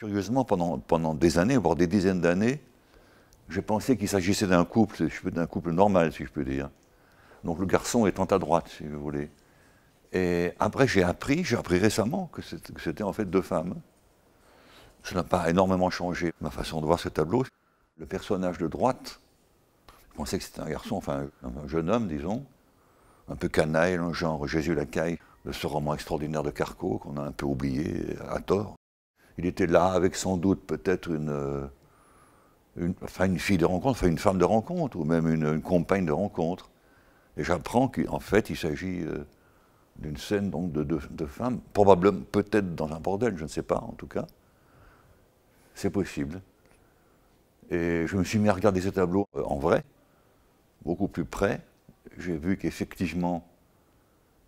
curieusement, pendant, des années, voire des dizaines d'années, j'ai pensé qu'il s'agissait d'un couple, d'un couple normal, si je peux dire. Donc le garçon étant à droite, si vous voulez. Et après, j'ai appris, j'ai appris récemment que c'était en fait deux femmes. Ça n'a pas énormément changé ma façon de voir ce tableau. Le personnage de droite, je pensais que c'était un garçon, enfin un jeune homme, disons, un peu canaille, un genre Jésus Lacaille, de ce roman extraordinaire de Carco qu'on a un peu oublié à tort. Il était là avec sans doute peut-être une, enfin une fille de rencontre, enfin une femme de rencontre, ou même une, compagne de rencontre. Et j'apprends qu'en fait, il s'agit euh, d'une scène donc de deux femmes, probablement, peut-être dans un bordel, je ne sais pas en tout cas. C'est possible. Et je me suis mis à regarder ce tableau euh, en vrai, beaucoup plus près. J'ai vu qu'effectivement,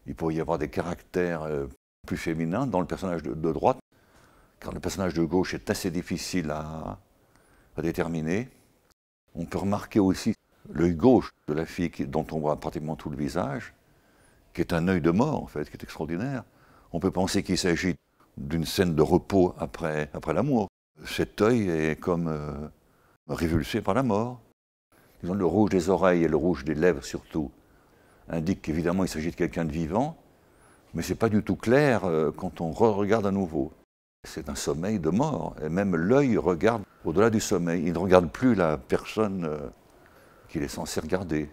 il pourrait y avoir des caractères euh, plus féminins dans le personnage de, droite, car le personnage de gauche est assez difficile à, déterminer. On peut remarquer aussi l'œil gauche de la fille dont on voit pratiquement tout le visage, qui est un œil de mort en fait, qui est extraordinaire. On peut penser qu'il s'agit d'une scène de repos après, après l'amour. Cet œil est comme euh, révulsé par la mort. Le rouge des oreilles et le rouge des lèvres surtout indiquent qu'évidemment il s'agit de quelqu'un de vivant, mais ce n'est pas du tout clair euh, quand on re-regarde à nouveau. C'est un sommeil de mort, et même l'œil regarde au-delà du sommeil. Il ne regarde plus la personne euh, qu'il est censé regarder.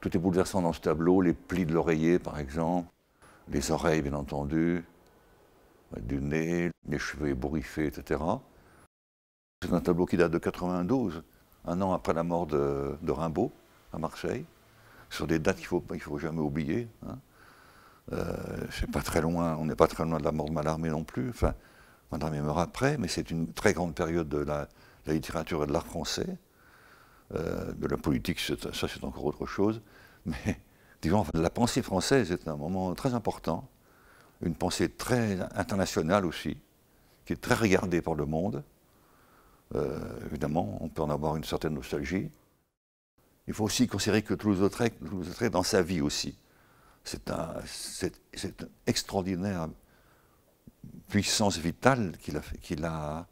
Tout est bouleversant dans ce tableau, les plis de l'oreiller par exemple, les oreilles bien entendu, du nez, les cheveux ébouriffés, etc. C'est un tableau qui date de 92, un an après la mort de, Rimbaud à Marseille, sur des dates qu'il ne faut, faut jamais oublier. Hein. Euh, on n'est pas très loin de la mort de Mallarmé non plus. Enfin, Mallarmé meurt après, mais c'est une très grande période de la, littérature et de l'art français. Euh, de la politique, ça c'est encore autre chose. Mais disons, la pensée française est un moment très important une pensée très internationale aussi, qui est très regardée par le monde. Euh, évidemment, on peut en avoir une certaine nostalgie. Il faut aussi considérer que Toulouse-Lautrec, dans sa vie aussi, c'est un, une extraordinaire puissance vitale qui a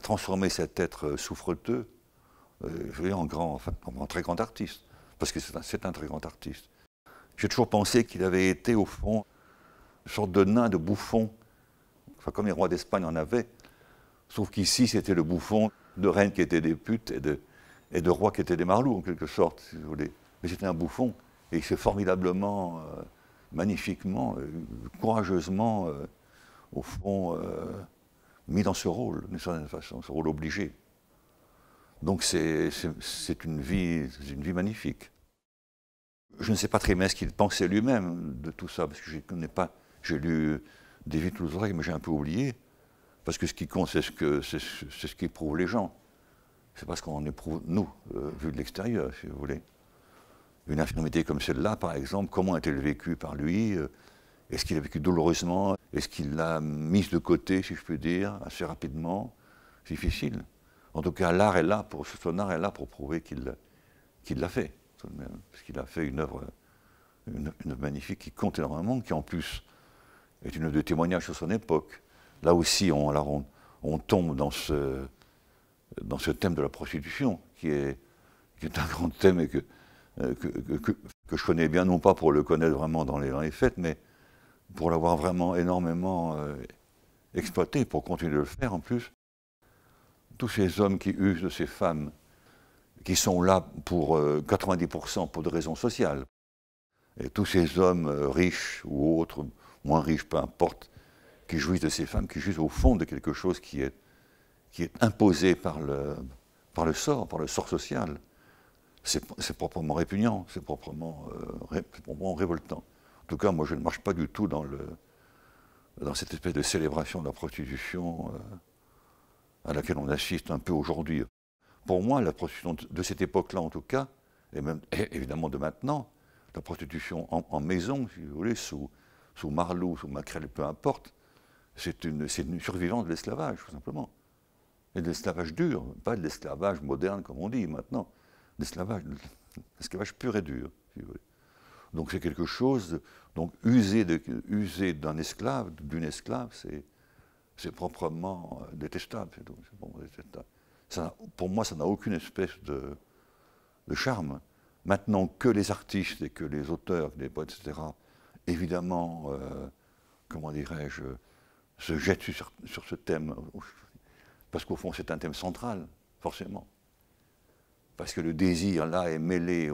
transformé cet être souffreteux euh, en, grand, en très grand artiste, parce que c'est un, très grand artiste. J'ai toujours pensé qu'il avait été, au fond, une sorte de nain, de bouffon, enfin, comme les rois d'Espagne en avaient, sauf qu'ici c'était le bouffon de reines qui étaient des putes et de, et de rois qui étaient des marlous, en quelque sorte, si vous voulez. Mais c'était un bouffon, et il s'est formidablement, euh, magnifiquement, euh, courageusement, euh, au fond, mis dans ce rôle, d'une certaine façon, ce rôle obligé. Donc c'est une vie, une vie magnifique. Je ne sais pas très bien ce qu'il pensait lui-même de tout ça, parce que je connais pas j'ai lu des vies toulouse mais j'ai un peu oublié. Parce que ce qui compte, c'est ce, que, c'est, ce qu'éprouvent les gens. C'est parce qu'on éprouve, nous, vu de l'extérieur, si vous voulez. Une infirmité comme celle-là, par exemple, comment a-t-elle vécue par lui euh, Est-ce qu'il a vécu douloureusement Est-ce qu'il l'a mise de côté, si je peux dire, assez rapidement C'est difficile. En tout cas, l'art est là pour, son art est là pour prouver qu'il, l'a fait, Parce qu'il a fait une œuvre, une, une magnifique qui compte énormément, qui en plus est une de témoignage sur son époque. Là aussi, on, on, tombe dans ce, dans ce thème de la prostitution, qui est, qui est un grand thème et que, euh, que, je connais bien, non pas pour le connaître vraiment dans les, dans les faits, mais pour l'avoir vraiment énormément euh, exploité, pour continuer de le faire en plus. Tous ces hommes qui usent de ces femmes, qui sont là pour 90% euh, pour des raisons sociales, et tous ces hommes riches ou autres, moins riches, peu importe, qui jouissent de ces femmes, qui jouissent au fond de quelque chose qui est, qui est imposé par le, par le sort, par le sort social. C'est proprement répugnant, c'est proprement, euh, révoltant. En tout cas, moi, je ne marche pas du tout dans, cette espèce de célébration de la prostitution euh, à laquelle on assiste un peu aujourd'hui. Pour moi, la prostitution de cette époque-là, en tout cas, et même évidemment de maintenant, la prostitution en, maison, si vous voulez, sous, sous sous Macrel, peu importe, c'est une, une, survivance de l'esclavage, tout simplement. Et de l'esclavage dur, pas de l'esclavage moderne comme on dit maintenant. L'esclavage, pur et dur, si vous voulez. Donc c'est quelque chose, donc user, d'un esclave, d'une esclave, c'est, c'est proprement euh, détestable. pour moi, ça n'a aucune espèce de, charme. Maintenant que les artistes et que les auteurs, les poètes, etc., évidemment, euh, comment dirais-je, se jettent sur, ce thème, parce qu'au fond, c'est un thème central, forcément. Parce que le désir, là, est mêlé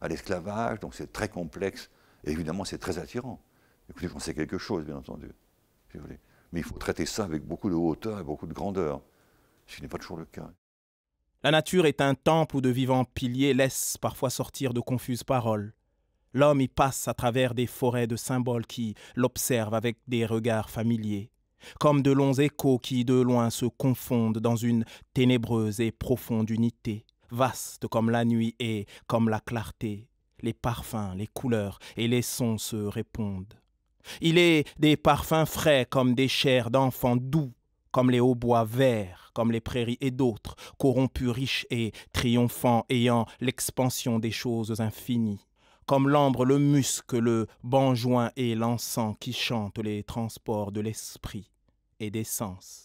à l'esclavage, donc c'est très complexe, évidemment, c'est très attirant. Écoutez, j'en sais quelque chose, bien entendu. Mais il faut traiter ça avec beaucoup de hauteur et beaucoup de grandeur, ce qui n'est pas toujours le cas. La nature est un temple où de vivants piliers laissent parfois sortir de confuses paroles. L'homme y passe à travers des forêts de symboles qui l'observent avec des regards familiers, comme de longs échos qui de loin se confondent dans une ténébreuse et profonde unité, vaste comme la nuit et comme la clarté. Les parfums, les couleurs et les sons se répondent. Il est des parfums frais comme des chairs d'enfants doux, comme les hautbois verts, comme les prairies et d'autres, corrompus riches et triomphants, ayant l'expansion des choses infinies, comme l'ambre, le musc, le banjoin et l'encens qui chantent les transports de l'esprit et des sens.